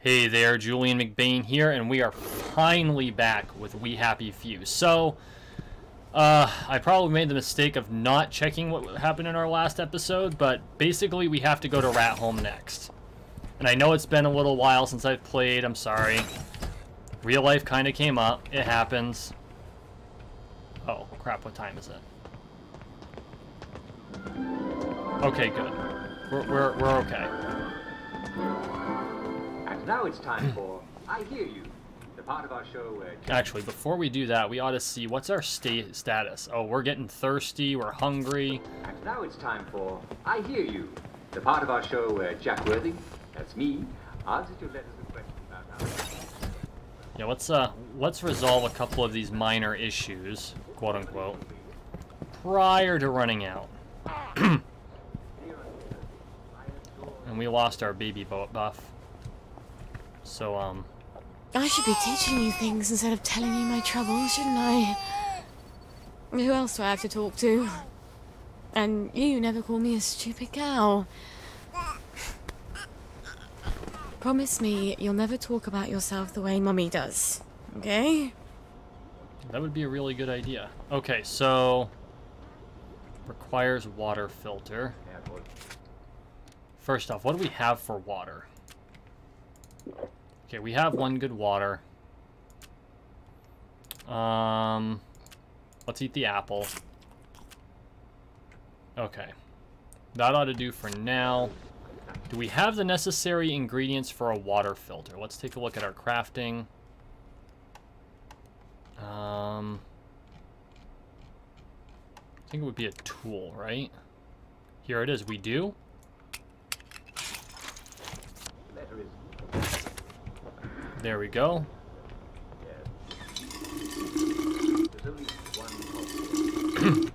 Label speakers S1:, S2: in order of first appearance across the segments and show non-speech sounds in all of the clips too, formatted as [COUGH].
S1: Hey there, Julien McBain here, and we are finally back with We Happy Few. So, uh, I probably made the mistake of not checking what happened in our last episode, but basically we have to go to Rat Holm next. And I know it's been a little while since I've played, I'm sorry. Real life kind of came up, it happens. Oh, crap, what time is it? Okay, good. We're, we're, we're okay.
S2: Now it's time for I Hear You, the part of our show where
S1: Actually, before we do that, we ought to see what's our state status. Oh, we're getting thirsty, we're hungry.
S2: And now it's time for I Hear You, the part of our show where Jack Worthing, that's me, answers your letters and questions about how.
S1: Yeah, let's uh let's resolve a couple of these minor issues, quote unquote, prior to running out. [CLEARS THROAT] and we lost our baby boat buff. So um
S3: I should be teaching you things instead of telling you my troubles, shouldn't I? Who else do I have to talk to? And you never call me a stupid cow. Promise me you'll never talk about yourself the way Mummy does, okay?
S1: that would be a really good idea. Okay, so requires water filter.
S2: Yeah, boy.
S1: First off, what do we have for water? Okay, we have one good water. Um, let's eat the apple. Okay. That ought to do for now. Do we have the necessary ingredients for a water filter? Let's take a look at our crafting. Um, I think it would be a tool, right? Here it is. We do.
S2: The letter is
S1: There we go.
S2: yes. There's only one problem.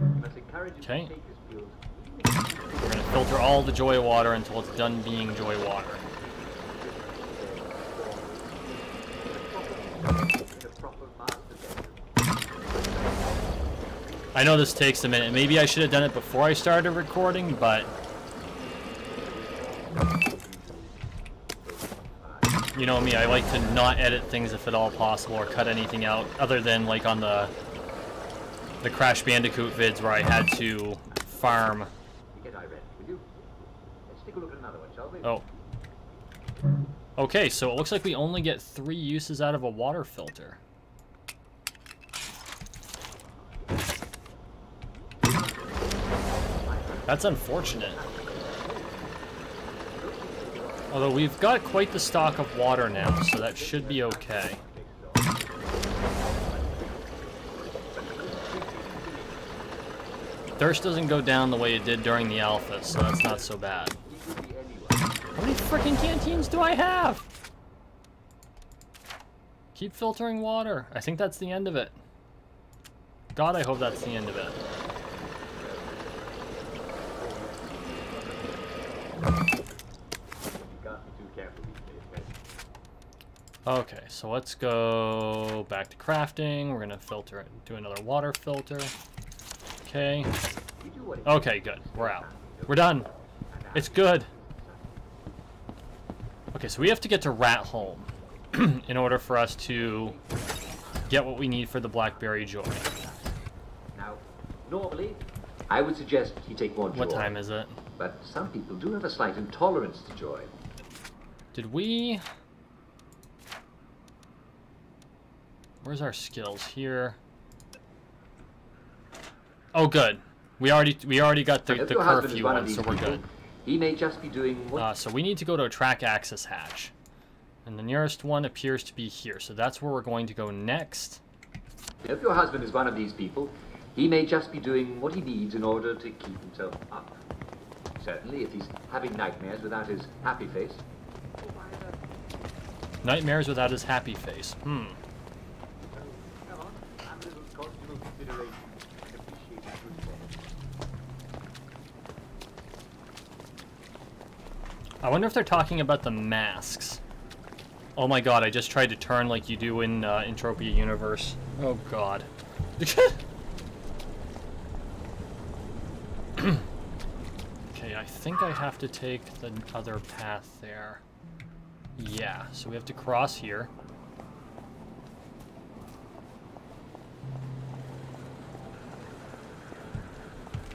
S2: You must encourage him
S1: Okay.
S2: to take his pills.
S1: We're gonna filter all the joy water until it's done being joy water.
S2: The proper master bedroom.
S1: I know this takes a minute. Maybe I should have done it before I started recording, but... know me, I like to not edit things if at all possible or cut anything out, other than like on the the Crash Bandicoot vids where I had to farm.
S2: Get I read, will you? Let's take a look at another one, shall we?
S1: Oh. Okay, so it looks like we only get three uses out of a water filter. That's unfortunate. Although we've got quite the stock of water now, so that should be okay. Thirst doesn't go down the way it did during the alpha, so that's not so bad. How many freaking canteens do I have? Keep filtering water. I think that's the end of it. God, I hope that's the end of it.
S2: You can't be too careful these days, mate.
S1: Okay, so let's go back to crafting. We're gonna filter it, do another water filter. Okay.
S2: You do what it
S1: Okay, good. We're out. We're done. It's good. Okay, so we have to get to Rat Holm [CLEARS THROAT] in order for us to get what we need for the Blackberry Joy.
S2: Now, normally, I would suggest you take more joy.
S1: What time is it?
S2: But some people do have a slight intolerance to joy.
S1: Did we... Where's our skills? Here. Oh, good. We already we already got the, the
S2: your husband is
S1: curfew
S2: one of
S1: one,
S2: these
S1: so we're
S2: people,
S1: good.
S2: He may just be doing what
S1: Uh, so we need to go to a track access hatch. And the nearest one appears to be here, so that's where we're going to go next.
S2: If your husband is one of these people, he may just be doing what he needs in order to keep himself up. Certainly, if he's having nightmares without his happy face.
S1: Nightmares without his happy face. Hmm.
S2: Come on, have a little conjugal consideration and appreciate his good form.
S1: I wonder if they're talking about the masks. Oh my god, I just tried to turn like you do in uh, Entropia Universe. Oh god. [LAUGHS] okay, I think I have to take the other path there. Yeah, so we have to cross here.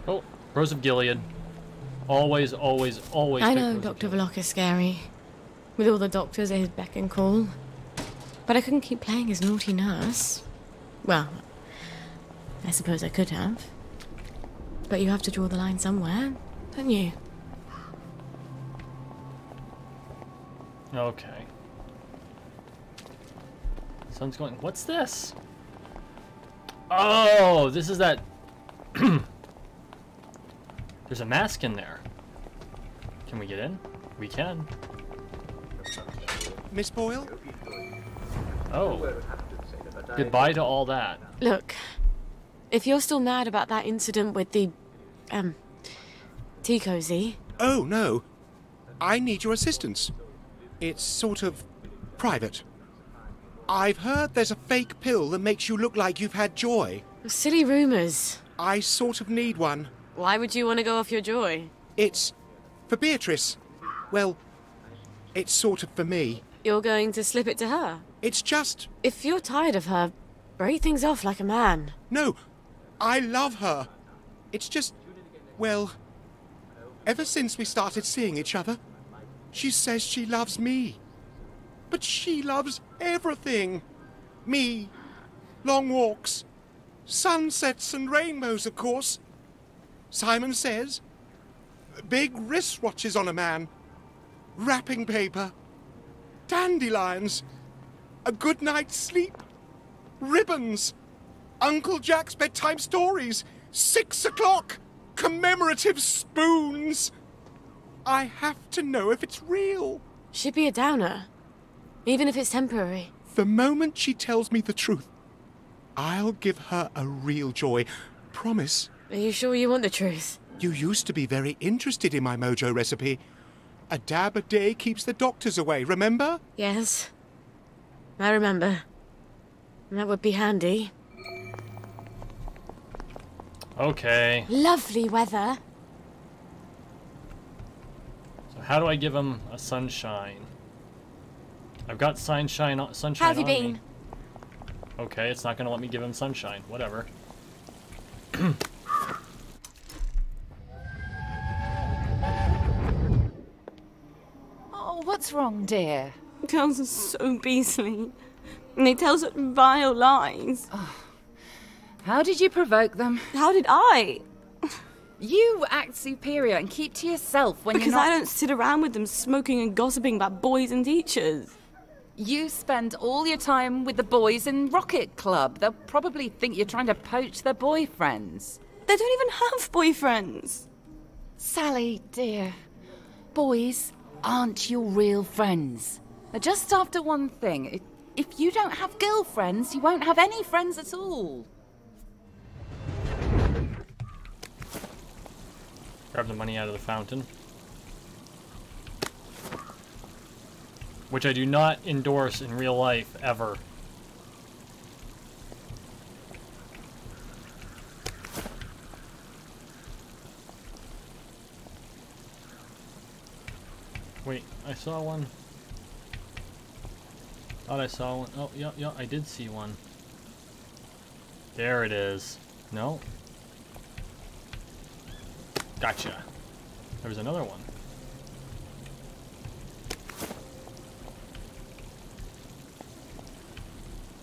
S1: Oh, Rose of Gilead. Always, always, always.
S3: I know Dr. Vlock is scary. With all the doctors at his beck and call. But I couldn't keep playing his naughty nurse. Well, I suppose I could have. But you have to draw the line somewhere, don't you?
S1: Okay. Sun's going. What's this? Oh, this is that. [CLEARS THROAT] There's a mask in there. Can we get in? We can.
S4: Miss Boyle?
S1: Oh,
S2: Word would have to say that, but I-
S1: goodbye to all that.
S3: Look, if you're still mad about that incident with the, um, tea cozy,
S4: Oh, no. I need your assistance. It's sort of private. I've heard there's a fake pill that makes you look like you've had joy.
S3: silly rumours.
S4: I sort of need one.
S3: Why would you want to go off your joy?
S4: It's for Beatrice. Well, it's sort of for me.
S3: You're going to slip it to her.
S4: It's just.
S3: If you're tired of her, break things off like a man.
S4: No, I love her. It's just. Well, ever since we started seeing each other, she says she loves me. But she loves everything. Me, long walks, sunsets and rainbows, of course. Simon says, big wristwatches on a man, wrapping paper, dandelions, a good night's sleep, ribbons, Uncle Jack's bedtime stories, six o'clock, commemorative spoons. I have to know if it's real.
S3: She'd be a downer, even if it's temporary.
S4: The moment she tells me the truth, I'll give her a real joy. Promise.
S3: Are you sure you want the truth?
S4: You used to be very interested in my mojo recipe. A dab a day keeps the doctors away, remember?
S3: Yes. I remember. That would be handy.
S1: Okay.
S3: Lovely weather.
S1: So how do I give him a sunshine? I've got sunshine on, sunshine
S3: How have you
S1: on
S3: been?
S1: me. Okay, it's not gonna let me give him sunshine. Whatever. [CLEARS THROAT]
S5: Oh, what's wrong, dear?
S3: Girls are so beastly. And they tell such vile lies.
S5: How did you provoke them?
S3: How did I?
S5: You act superior and keep to yourself when
S3: Because
S5: you're not.
S3: I don't sit around with them smoking and gossiping about boys and teachers.
S5: You spend all your time with the boys in Rocket Club. They'll probably think you're trying to poach their boyfriends.
S3: They don't even have boyfriends.
S5: Sally, dear, boys aren't your real friends. They're just after one thing. If- If you don't have girlfriends, you won't have any friends at all.
S1: Grab the money out of the fountain. Which I do not endorse in real life, ever. Wait, I saw one. Thought I saw one. Oh, yeah, yeah, I did see one. There it is. No? Gotcha. There was another one.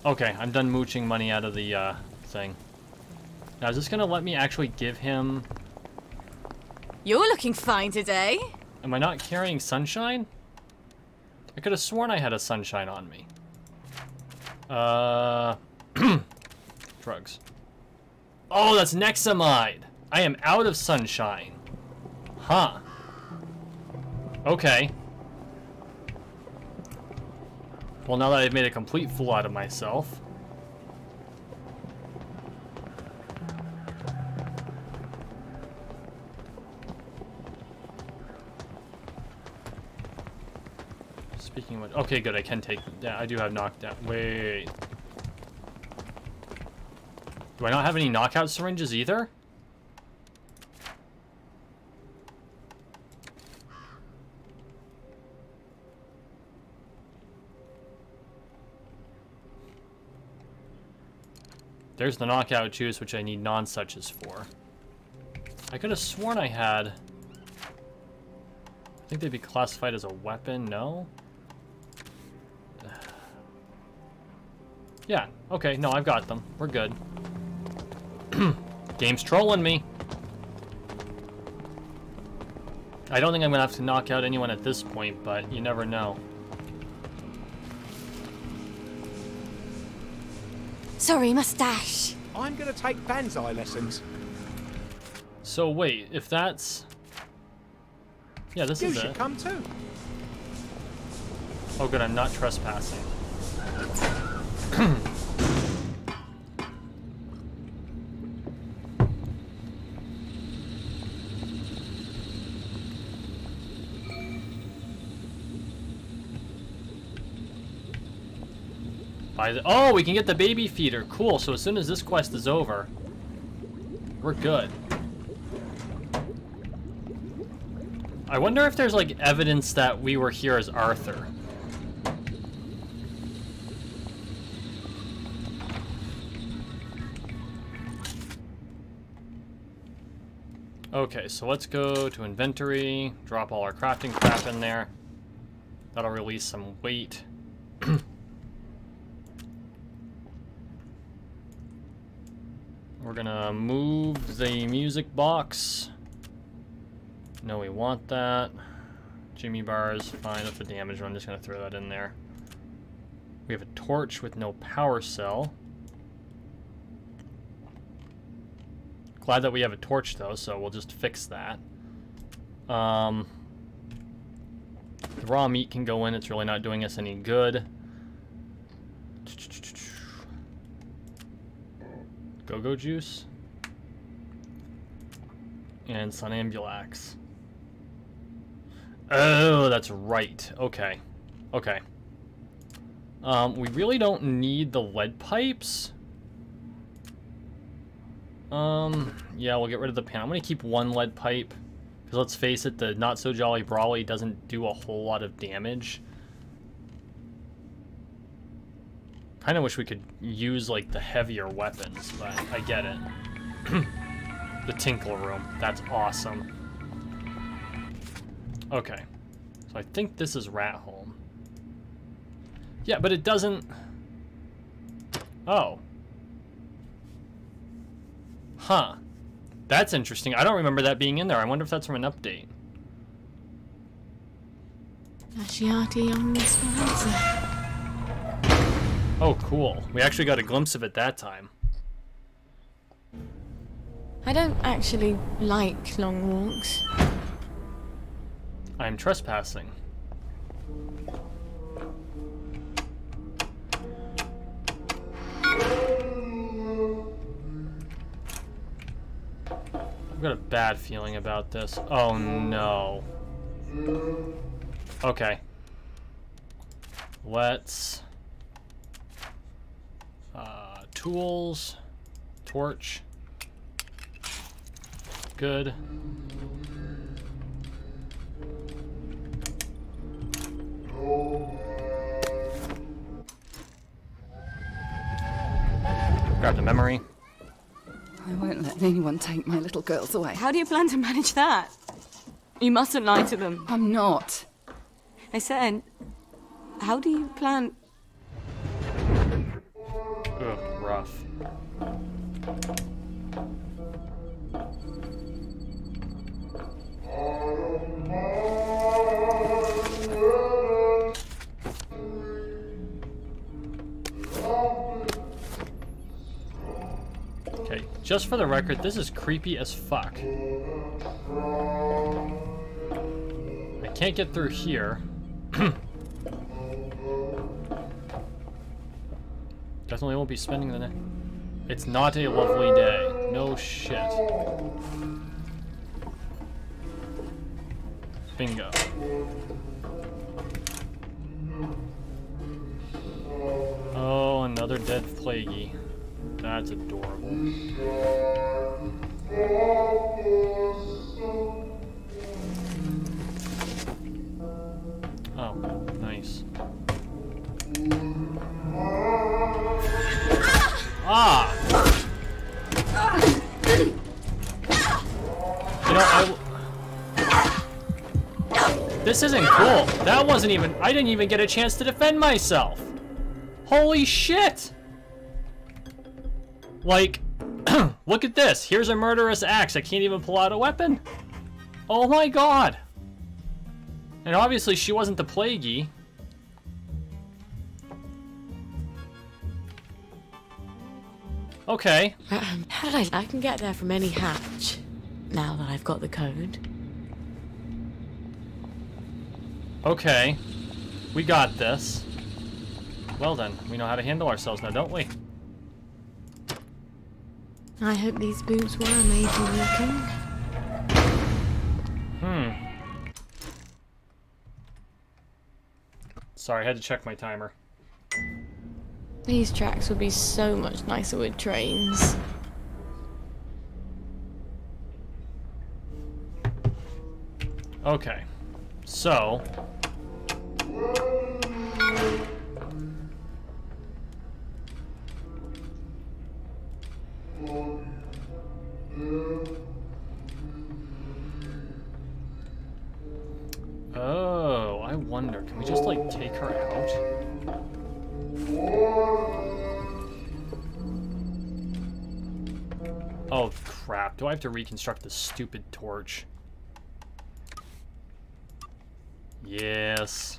S1: Okay, I'm done mooching money out of the uh, thing. Now, is this gonna let me actually give him...
S3: You're looking fine today.
S1: Am I not carrying sunshine? I could have sworn I had a sunshine on me. Uh... [CLEARS THROAT] drugs. Oh, that's Nexamide! I am out of sunshine. Huh. Okay. Well, now that I've made a complete fool out of myself. Okay, good. I can take them down. I do have knockdown. Wait. Do I not have any knockout syringes either? There's the knockout juice, which I need non-suches for. I could have sworn I had... I think they'd be classified as a weapon, no? Yeah, okay, no, I've got them. We're good. [CLEARS THROAT] Game's trolling me. I don't think I'm gonna have to knock out anyone at this point, but you never know.
S3: Sorry, mustache.
S4: I'm gonna take Banzai lessons.
S1: So wait, if that's... Yeah, this
S4: You
S1: is
S4: should come too.
S1: Oh good, I'm not trespassing. Oh, we can get the baby feeder. Cool, so as soon as this quest is over, we're good. I wonder if there's like evidence that we were here as Arthur. Okay, so let's go to inventory, drop all our crafting crap in there. That'll release some weight. [CLEARS THROAT] We're gonna move the music box. No, we want that. Jimmy bars, fine, that's a damage one. I'm just gonna throw that in there. We have a torch with no power cell. Glad that we have a torch though, so we'll just fix that. Um, the raw meat can go in, it's really not doing us any good. Go-Go Juice. And Sunambulax. Oh, that's right. Okay. Okay. Um, we really don't need the lead pipes. Um, yeah, we'll get rid of the pan. I'm gonna keep one lead pipe. Because let's face it, the Not So Jolly Brawly doesn't do a whole lot of damage. Kind of wish we could use, like, the heavier weapons, but I get it. [CLEARS THROAT] the Tinkle Room. That's awesome. Okay. So I think this is Rat Holm. Yeah, but it doesn't... Oh. Huh. That's interesting. I don't remember that being in there. I wonder if that's from an update.
S3: Lasciati on the spazza.
S1: Oh, cool. We actually got a glimpse of it that time.
S3: I don't actually like long walks.
S1: I'm trespassing. I've got a bad feeling about this. Oh no. Okay. Let's... Uh, tools. Torch. Good. Grab the memory.
S5: I won't let anyone take my little girls away.
S3: How do you plan to manage that? You mustn't lie to them.
S5: I'm not.
S3: I said, how do you plan?
S1: Ugh, rough. Just for the record, this is creepy as fuck. I can't get through here. [CLEARS THROAT] Definitely won't be spending the night. It's not a lovely day. No shit. Bingo. Oh, another dead plaguey. That's adorable. Oh, nice. Ah! You know, I... This isn't cool. That wasn't even... I didn't even get a chance to defend myself. Holy shit! Like, [CLEARS THROAT] look at this. Here's a murderous axe. I can't even pull out a weapon. Oh my god. And obviously she wasn't the plaguey. Okay.
S3: Um, [CLEARS THROAT] how did I... I can get there from any hatch. Now that I've got the code.
S1: Okay. We got this. Well then, we know how to handle ourselves now, don't we?
S3: I hope these boots were made for walking.
S1: Hmm. Sorry, I had to check my timer.
S3: These tracks would be so much nicer with trains.
S1: Okay. So. Oh, I wonder, can we just like take her out? Oh crap, do I have to reconstruct this stupid torch? Yes.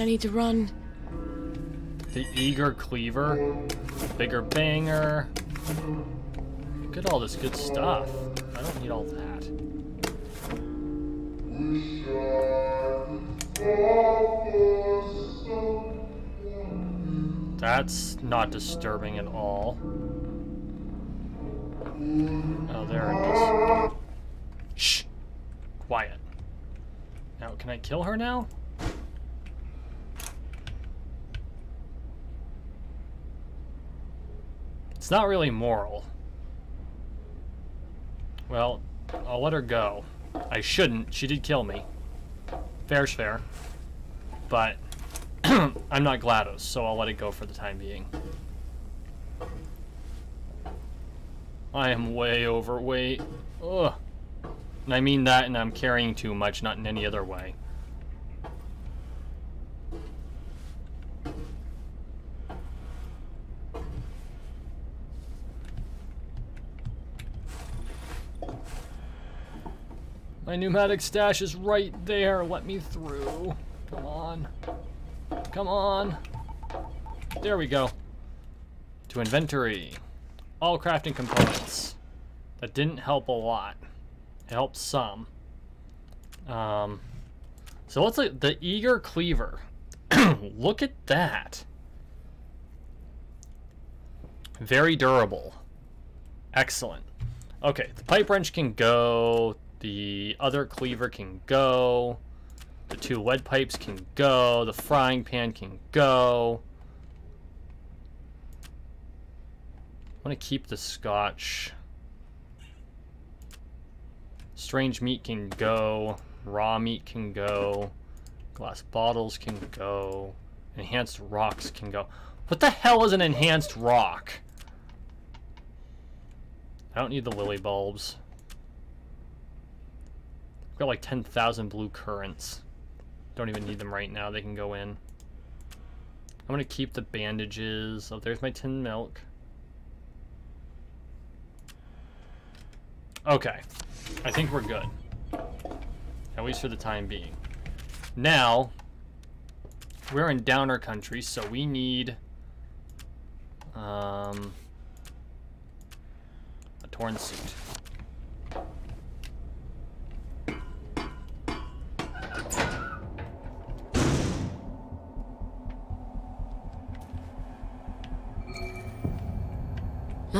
S3: I need to run.
S1: The eager cleaver, bigger banger. Look at all this good stuff. I don't need all that. That's not disturbing at all. Oh, there it is. Shh! Quiet. Now, can I kill her now? It's not really moral. Well, I'll let her go. I shouldn't. She did kill me. Fair's fair. But [CLEARS THROAT] I'm not GLaDOS, so I'll let it go for the time being. I am way overweight. Ugh. And I mean that and I'm carrying too much, not in any other way. My pneumatic stash is right there. Let me through. Come on. Come on. There we go. To inventory. All crafting components. That didn't help a lot. It helped some. Um, so let's look the eager cleaver. [CLEARS THROAT] look at that. Very durable. Excellent. Okay, the pipe wrench can go. The other cleaver can go. The two lead pipes can go. The frying pan can go. I want to keep the scotch. Strange meat can go. Raw meat can go. Glass bottles can go. Enhanced rocks can go. What the hell is an enhanced rock? I don't need the lily bulbs. Got like 10,000 blue currants. Don't even need them right now. They can go in. I'm going to keep the bandages. Oh, there's my tin milk. Okay. I think we're good. At least for the time being. Now, we're in downer country, so we need um, a torn suit.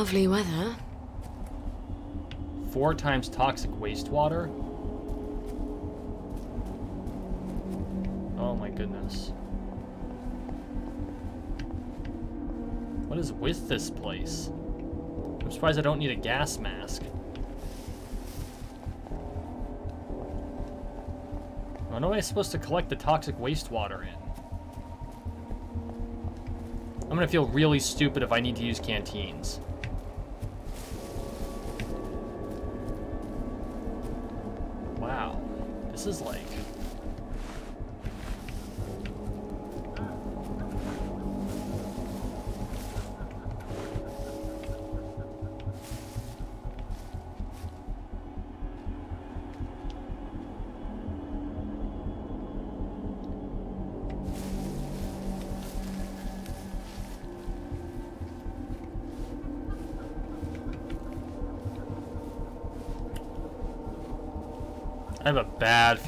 S3: Lovely weather.
S1: Four times toxic wastewater. Oh my goodness. What is with this place? I'm surprised I don't need a gas mask. When am I supposed to collect the toxic wastewater in? I'm gonna feel really stupid if I need to use canteens. Is like...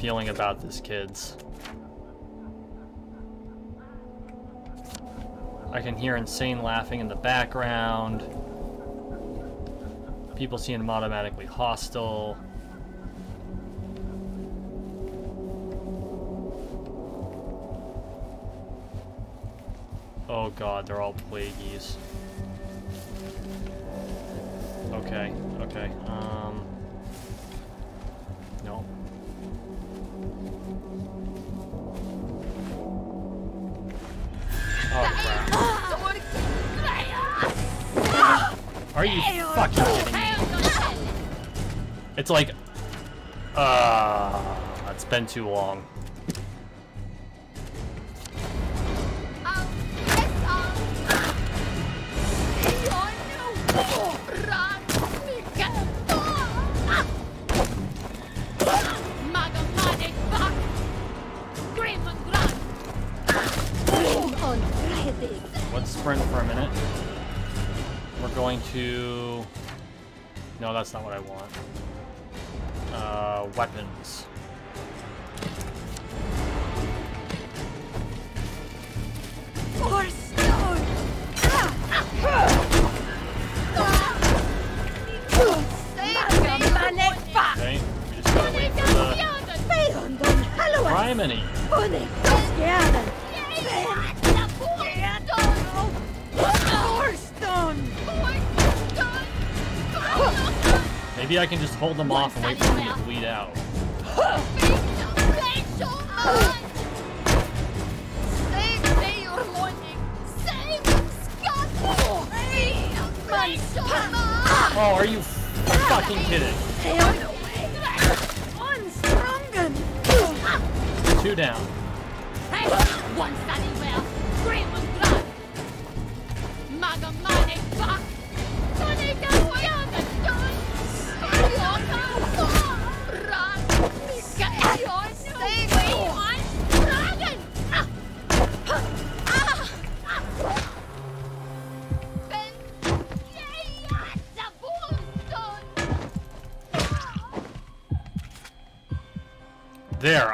S1: feeling about this, kids. I can hear insane laughing in the background. People seeing him automatically hostile. Oh god, they're all plagueies. Okay, okay, um... Are you fucking kidding me? It's like... Uh... It's been too long. That's not what I want. Uh, weapons. I can just hold them off and wait for them to bleed out. Oh, are you fucking kidding? Two down.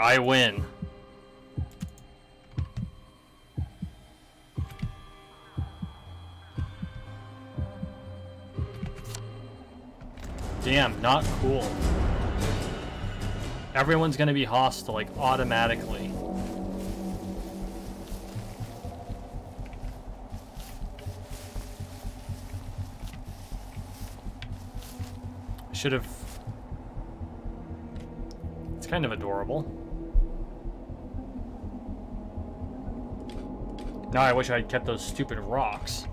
S1: I win. Damn, not cool. Everyone's gonna be hostile, like, automatically. Should have... It's kind of adorable. Now I wish I had kept those stupid rocks.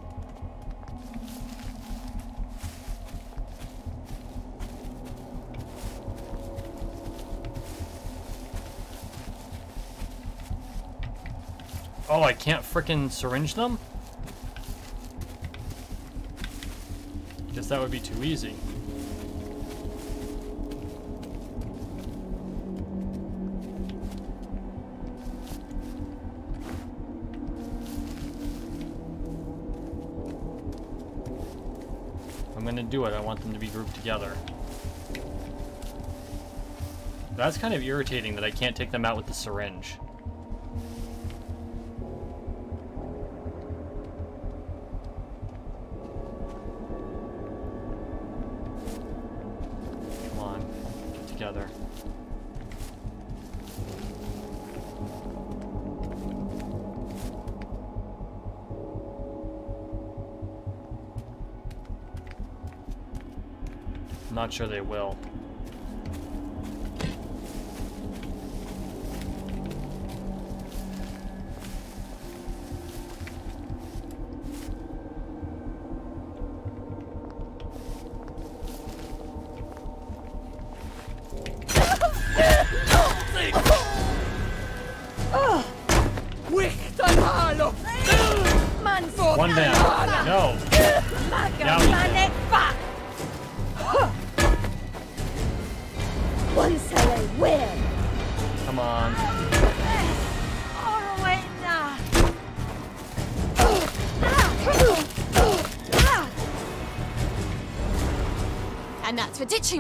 S1: Oh, I can't frickin' syringe them? Guess that would be too easy. I'm gonna do it. I want them to be grouped together. That's kind of irritating that I can't take them out with the syringe. Not sure they will.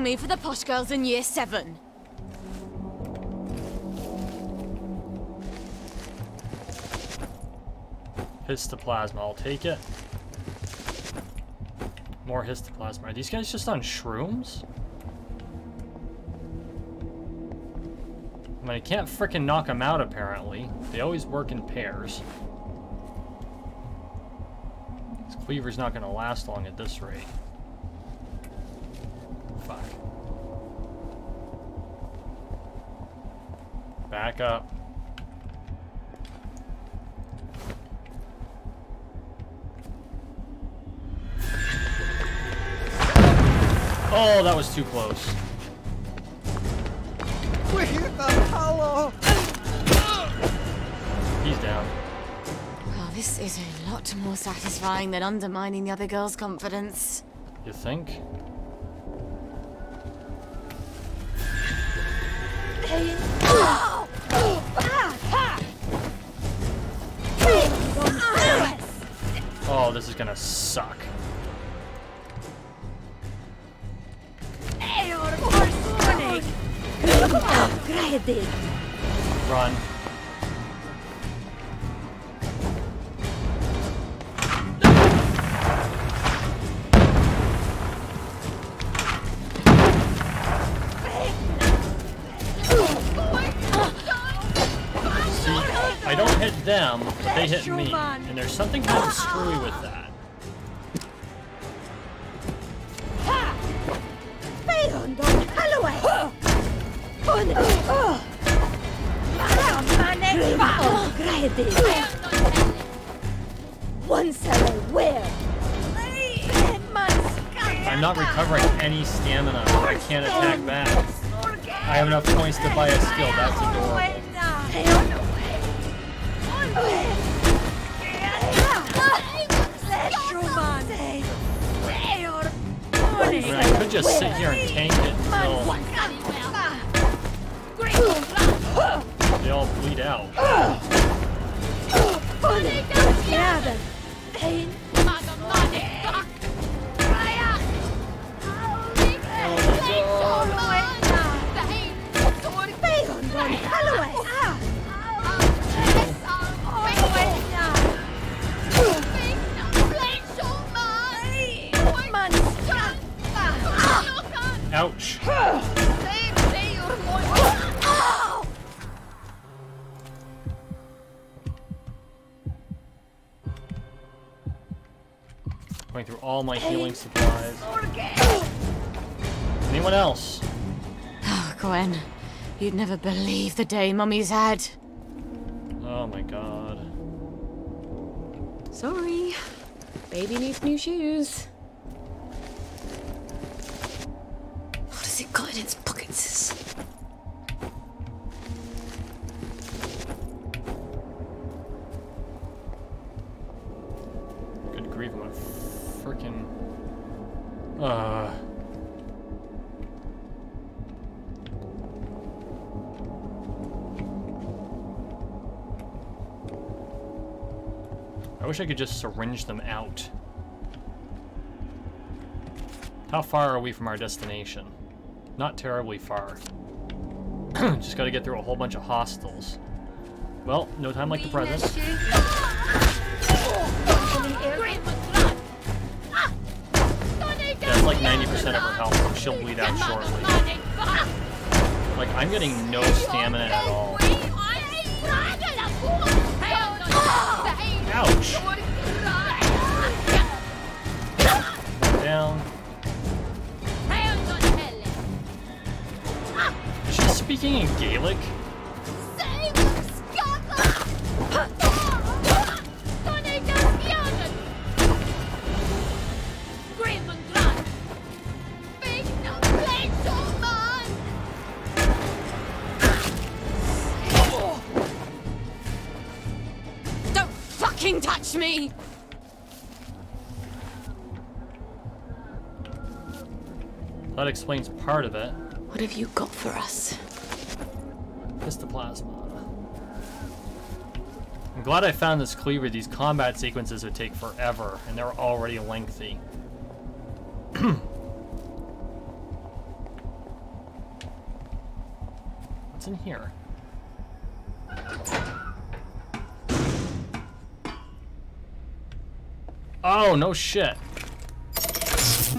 S3: Me for the posh girls in year seven.
S1: Histoplasma, I'll take it. More histoplasma. Are these guys just on shrooms? I mean, I can't frickin' knock them out, apparently. They always work in pairs. This cleaver's not gonna last long at this rate. Fuck. Back up. Oh, that was too close. He's down.
S3: Well, this is a lot more satisfying than undermining the other girl's confidence.
S1: You think? Is gonna suck. Run. They hit me. And there's something kind of screwy with that.
S6: Once I will.
S1: I'm not recovering any stamina. I can't attack back. I have enough points to buy a skill. That's adorable. All my healing supplies. Anyone else?
S3: Oh, Gwen, you'd never believe the day Mummy's had.
S1: Oh my god.
S3: Sorry. Baby needs new shoes.
S1: I wish I could just syringe them out. How far are we from our destination? Not terribly far. [CLEARS THROAT] just gotta get through a whole bunch of hostiles. Well, no time like the present. That's like 90% of her health, she'll bleed out shortly. Like, I'm getting no stamina at all. Ouch! Down. Is she speaking in Gaelic?
S3: Me!
S1: That explains part of it.
S3: What have you got for us?
S1: Histoplasma. I'm glad I found this cleaver. These combat sequences would take forever, and they're already lengthy. [CLEARS THROAT] What's in here? Oh, no shit.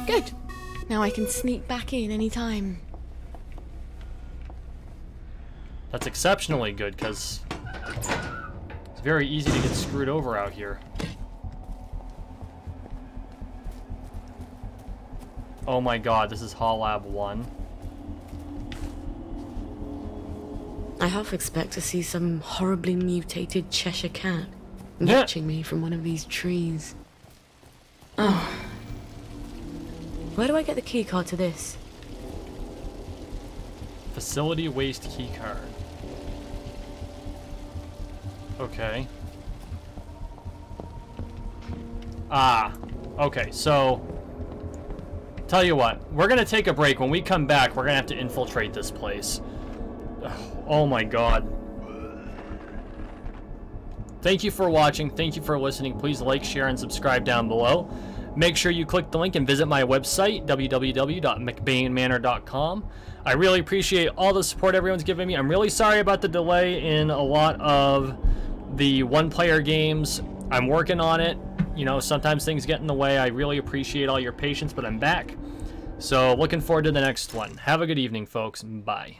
S3: Good. Now I can sneak back in any time.
S1: That's exceptionally good, because it's very easy to get screwed over out here. Oh my god, this is Hallab 1.
S3: I half expect to see some horribly mutated Cheshire cat
S1: Yeah.
S3: watching me from one of these trees. Oh. Where do I get the keycard to this?
S1: Facility waste keycard. Okay. Ah, okay, so... Tell you what, we're gonna take a break. When we come back, we're gonna have to infiltrate this place. [SIGHS] Oh my god. Thank you for watching. Thank you for listening. Please like, share, and subscribe down below. Make sure you click the link and visit my website, www.mcbainmanor.com. I really appreciate all the support everyone's giving me. I'm really sorry about the delay in a lot of the one-player games. I'm working on it. You know, sometimes things get in the way. I really appreciate all your patience, but I'm back. So, looking forward to the next one. Have a good evening, folks. Bye.